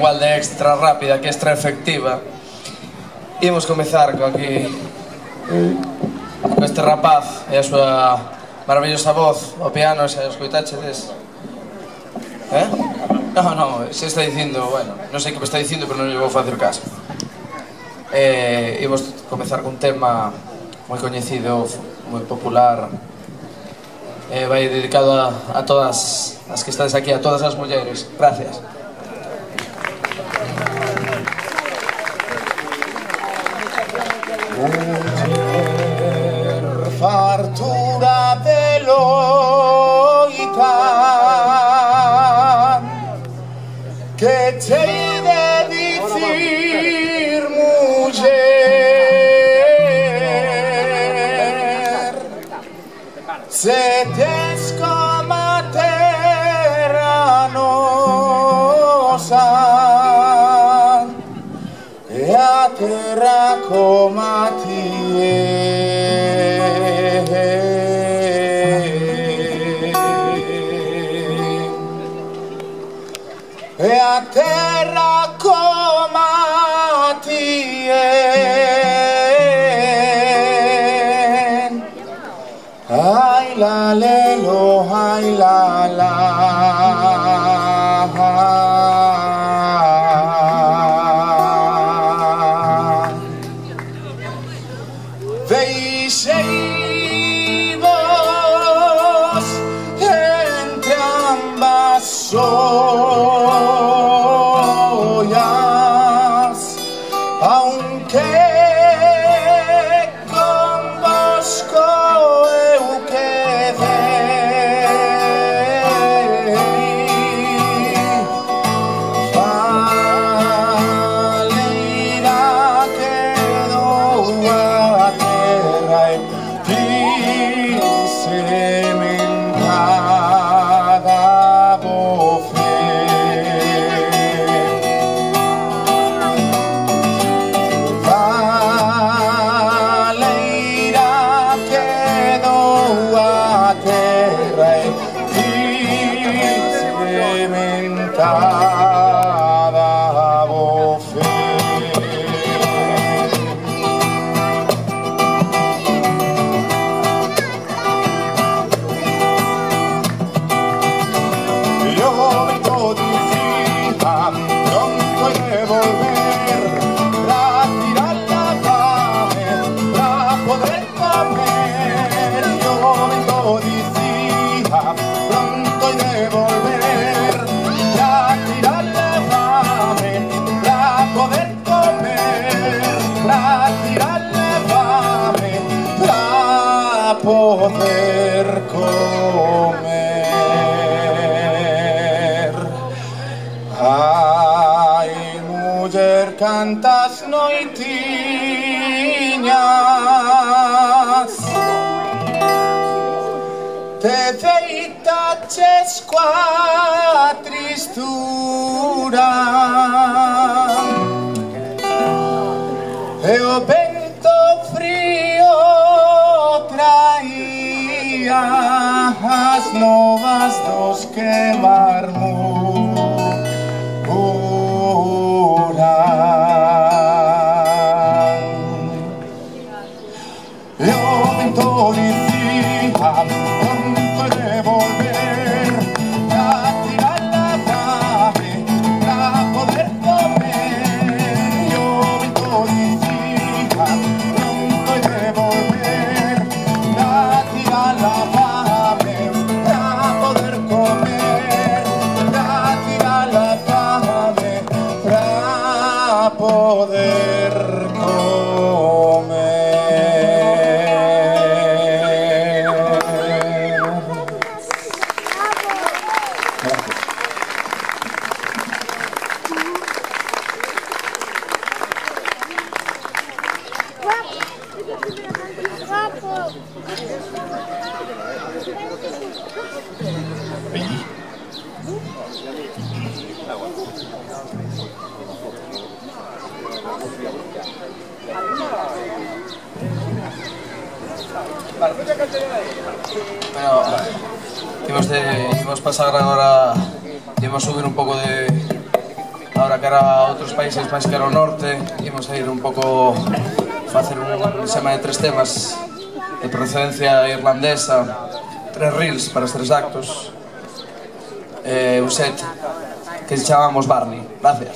igual de extra rápida que extra efectiva. Imos comezar con aquí con este rapaz e a súa maravillosa voz o piano, se escoitaxedes. Eh? No, no, se está dicindo, bueno, non sei que me está dicindo, pero non lle vou facer caso. Eh, imos comezar cun tema moi coñecido, moi popular, eh, vai dedicado a, a todas as que estades aquí, a todas as mulleres. Gracias. fartura veloità che te di fir muger se te matera nosa e a terra comatie ilaha Quatro a. Imos pasar agora, imos subir un pouco de... Ahora cara a outros países máis que ao norte, imos a ir un pouco facer un sema de tres temas de procedencia irlandesa, tres reels para os tres actos, eh, un set que chamamos Barney. Gracias.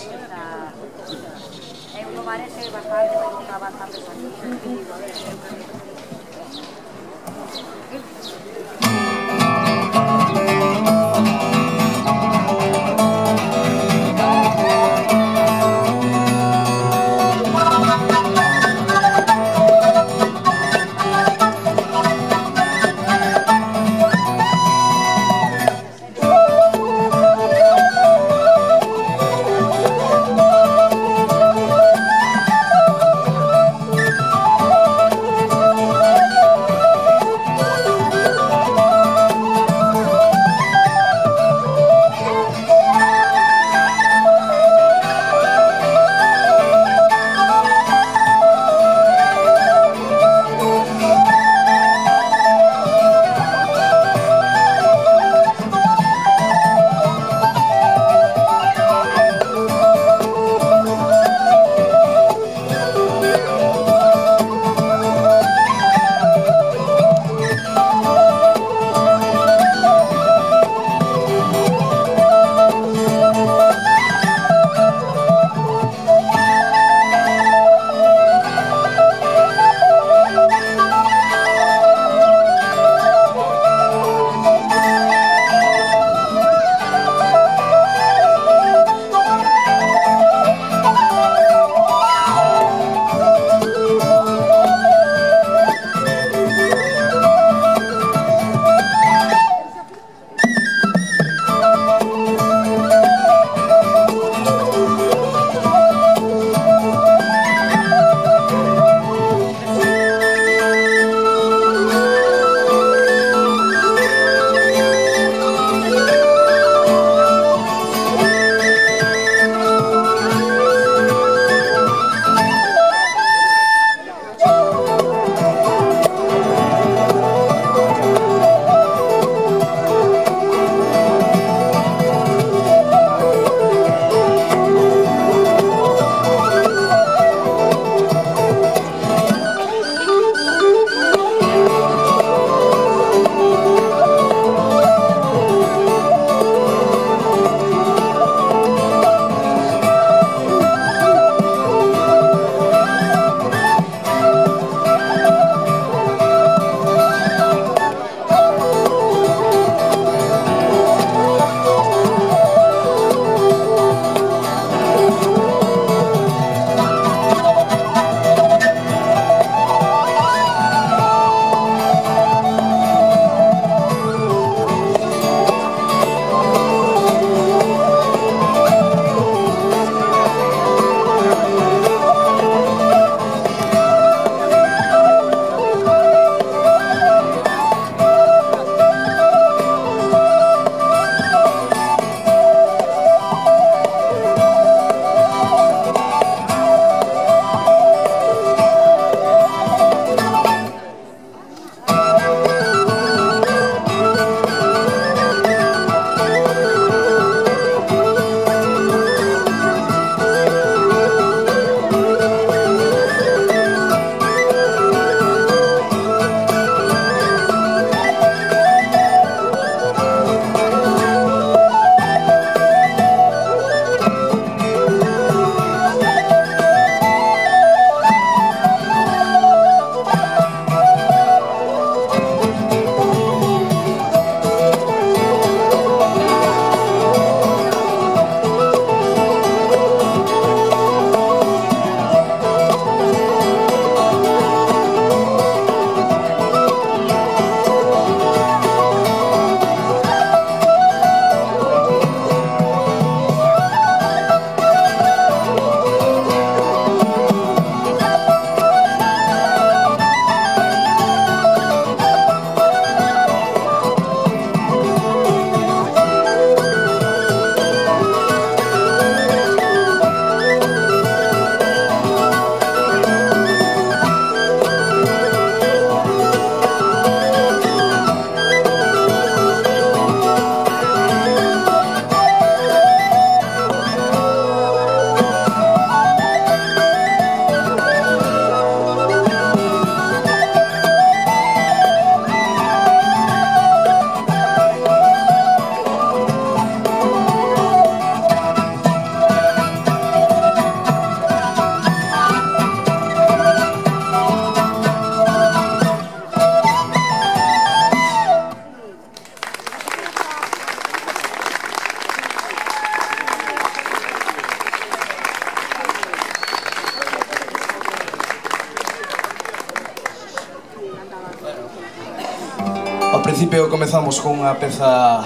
principio comezamos con unha peza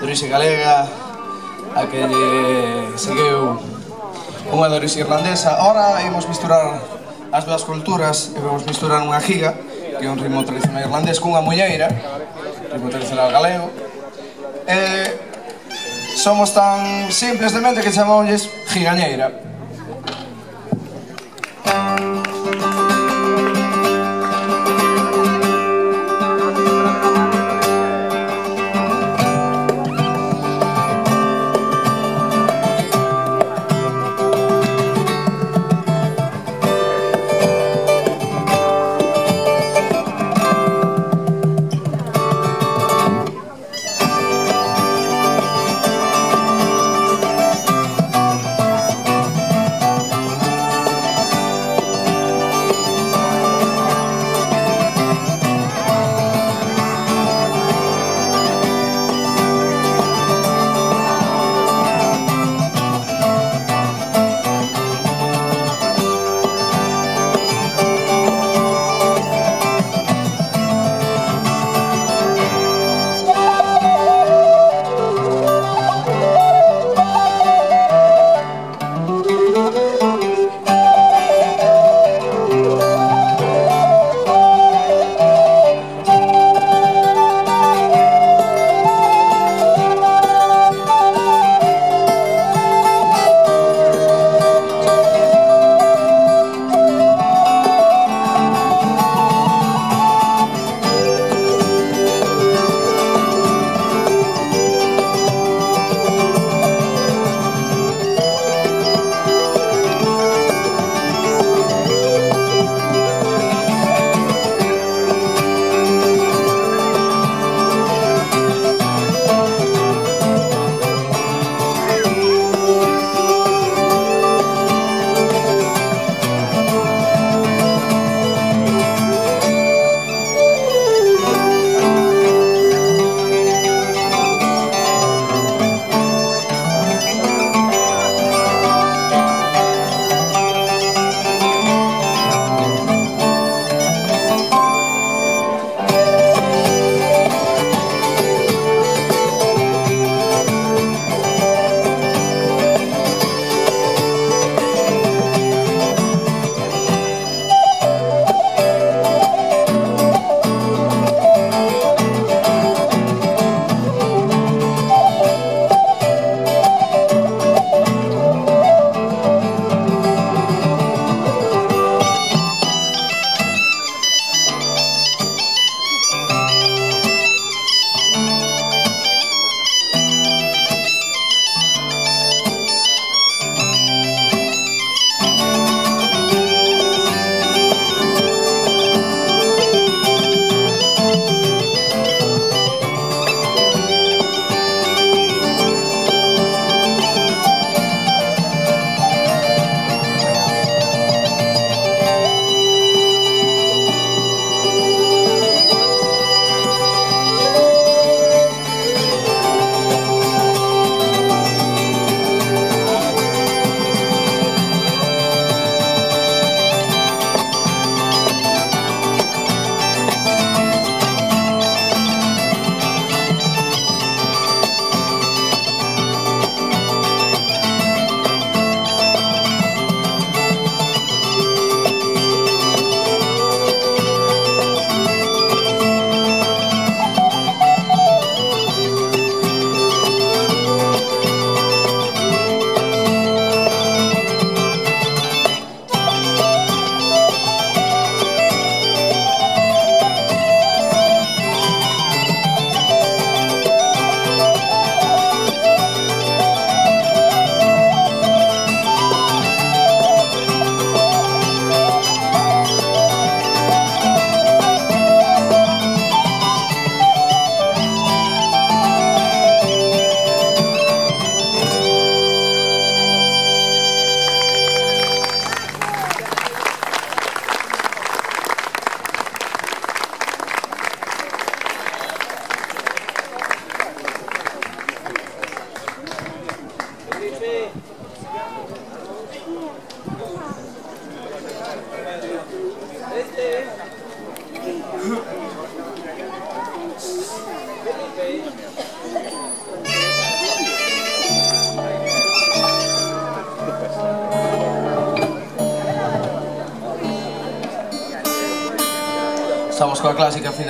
de orixe galega a que lle seguiu unha de orixe irlandesa. Ahora imos misturar as dúas culturas e vamos misturar unha giga que é un ritmo tradicional irlandés cunha mulleira ritmo tradicional galego. E somos tan simples de mente que chamámosles gigañeira.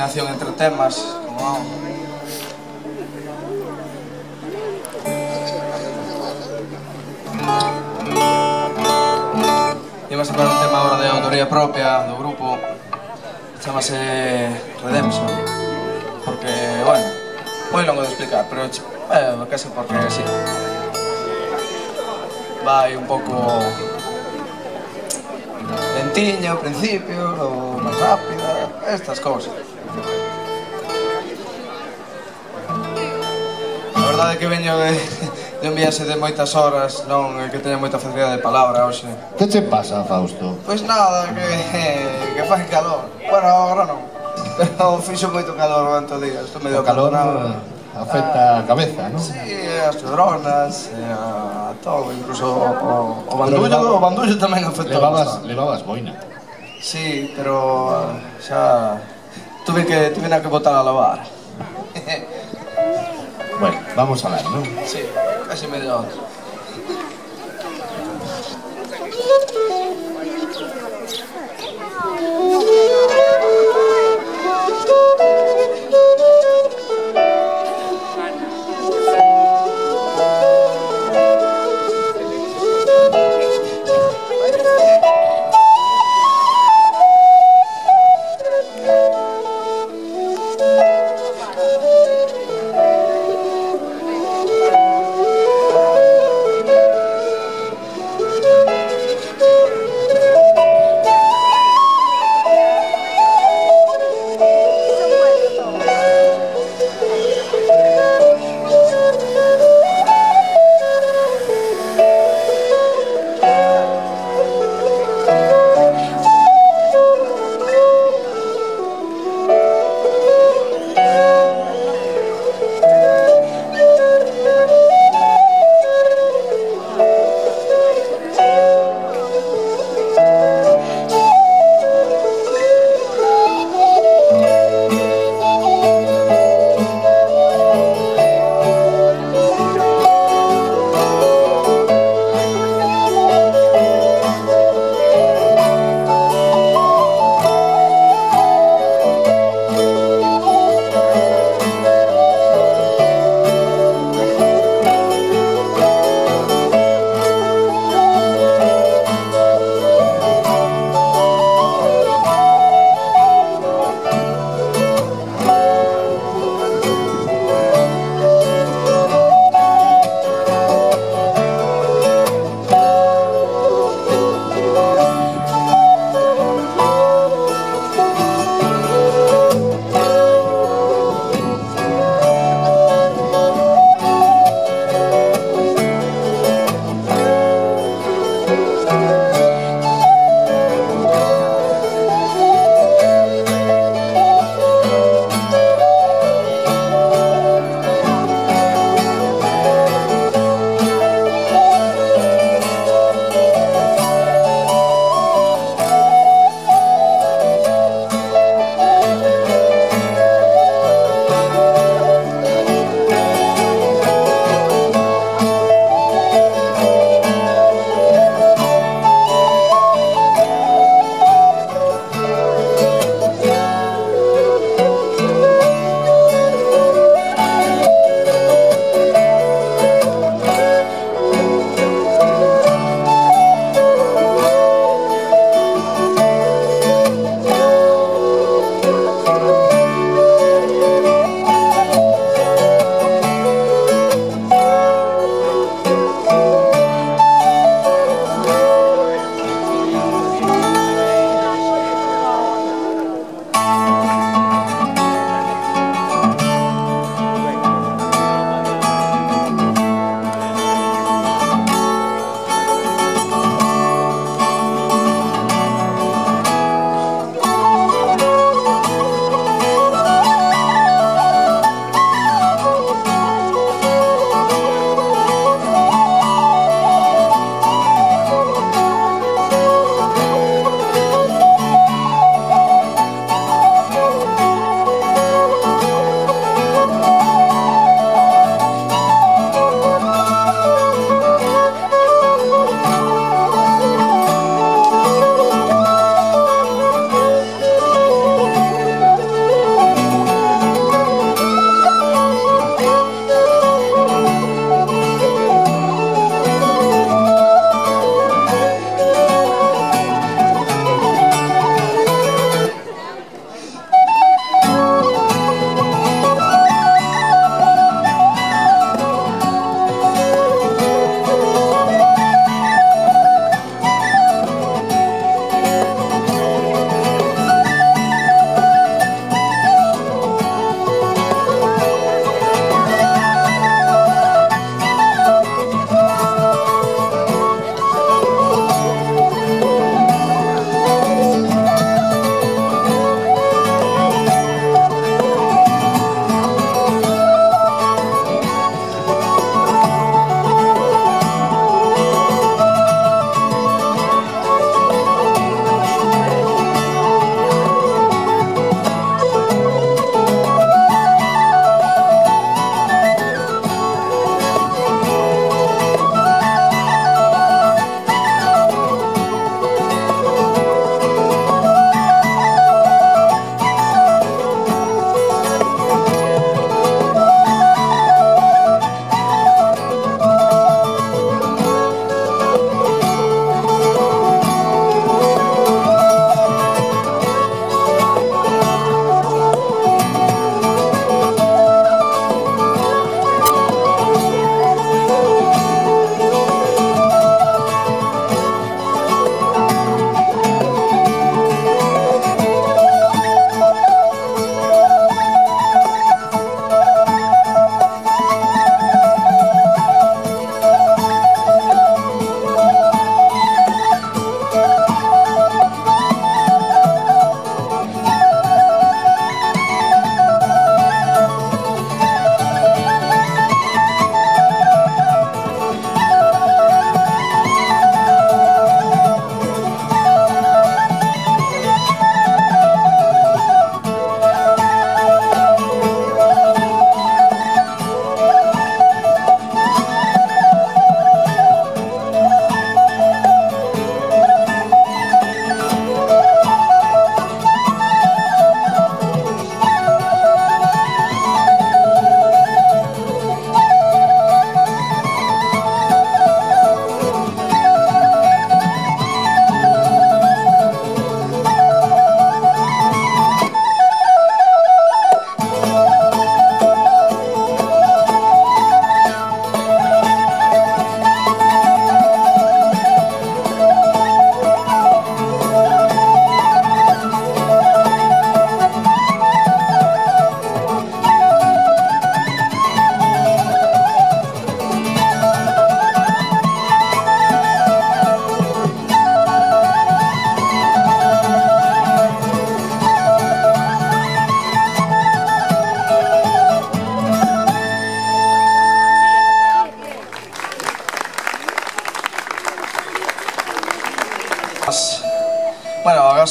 combinación entre temas, como non? Imos a un tema agora de autoría propia do grupo Chamase Redemption Porque, bueno, moi longo de explicar Pero, eh, case porque sí Vai un pouco lentiña ao principio, máis rápida, estas cousas. verdade que veño de, de un viaxe de moitas horas, non que teña moita facilidade de palabra hoxe. Que che pasa, Fausto? Pois nada, que, eh, que fai calor. Bueno, agora non, pero fixo moito calor durante o día, estou medio calorado. Eh, afecta ah, a cabeza, non? Si, sí, as cedronas, eh, a todo, incluso o, o, bandullo, levaba, o bandullo tamén afectou. Levabas, bastante. levabas boina. Si, sí, pero xa tuve que, tuve na que botar a lavar. Vamos a ver, ¿no? Sí, casi me otro.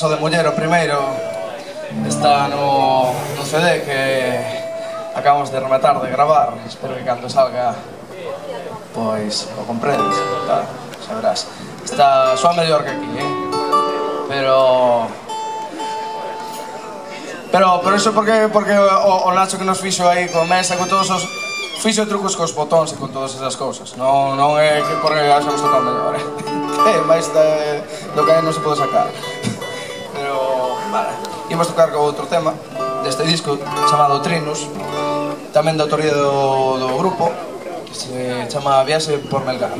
só de muller o primeiro está no, no CD que acabamos de rematar de gravar espero que cando salga pois o comprendes tá, sabrás está soa mellor que aquí eh? pero Pero, pero eso porque, porque o, o Nacho que nos fixo aí con mesa, con todos os... Fixo trucos cos botóns e con todas esas cousas. Non, non é que porque achamos tocar mellor, eh? Que máis da, do que non se pode sacar imos tocar con outro tema deste disco chamado Trinos tamén da autoría do, do grupo que se chama Viaxe por Melgar.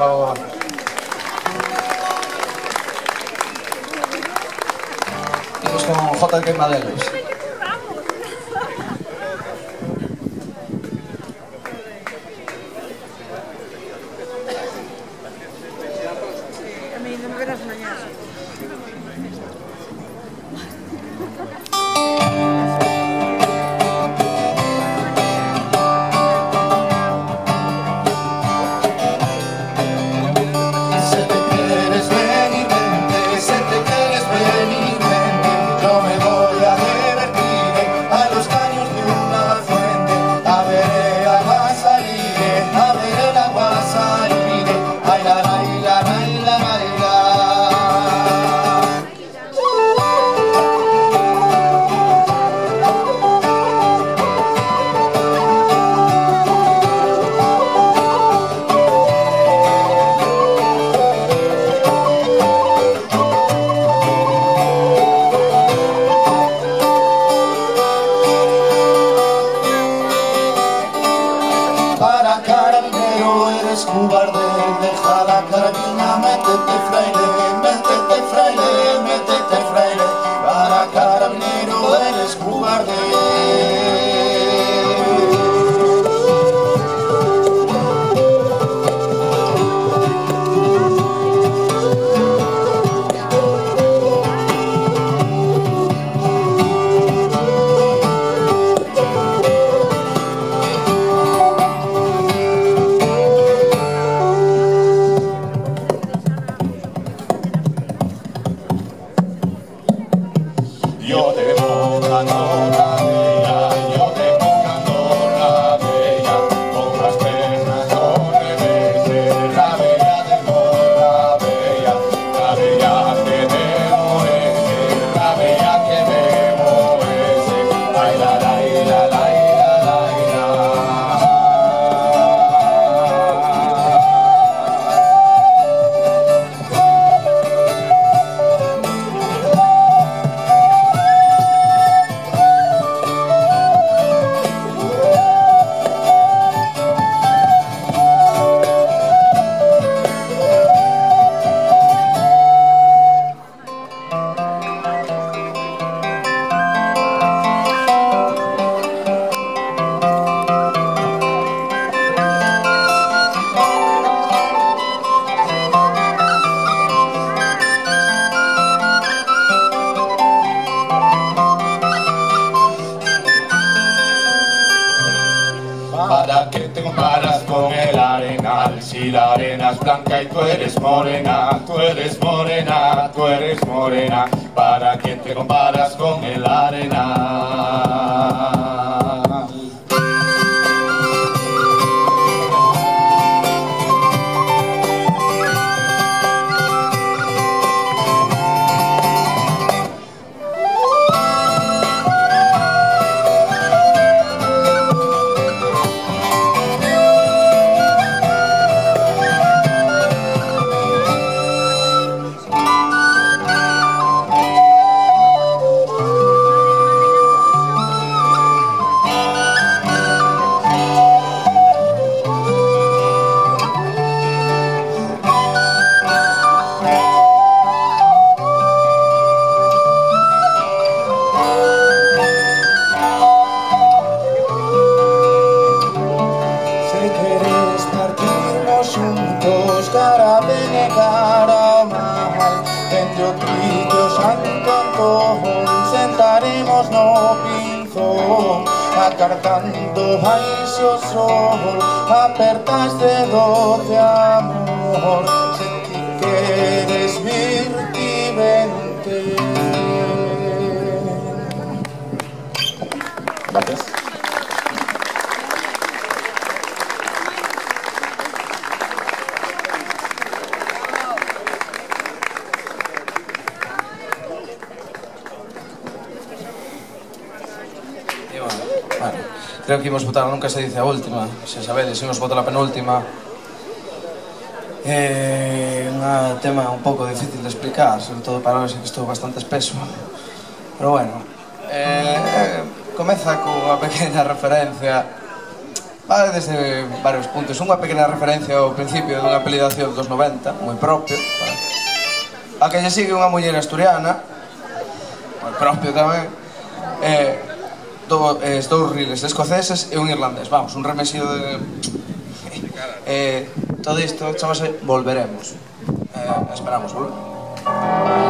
follow nunca se dice a última, se sabedes, se nos bota a penúltima. Eh, é un tema un pouco difícil de explicar, sobre todo para hoxe que estou bastante espeso. Pero bueno, eh, comeza cunha pequena referencia va desde varios puntos. Unha pequena referencia ao principio dunha peli de acción dos 90, moi propio. Para... A que lle sigue unha muller asturiana, moi propio tamén, dou, eh, dous riles escoceses e un irlandés. Vamos, un remesido de... Eh, eh, todo isto chamase Volveremos. Eh, esperamos, volveremos.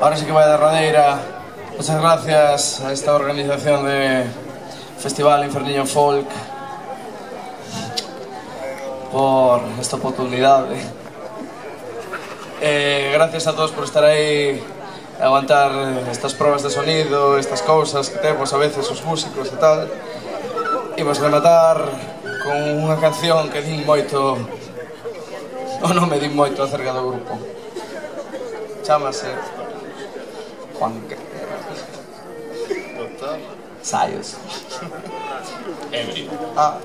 Ahora sí que vai da Rodeira. Muchas gracias a esta organización de Festival Inferniño Folk por esta oportunidade. Eh, gracias a todos por estar aí a aguantar estas pruebas de sonido, estas cousas que temos a veces os músicos e tal. Imos rematar con unha canción que din moito o non me din moito acerca do grupo. Chámase Juanca. Saios. Emily. Ah.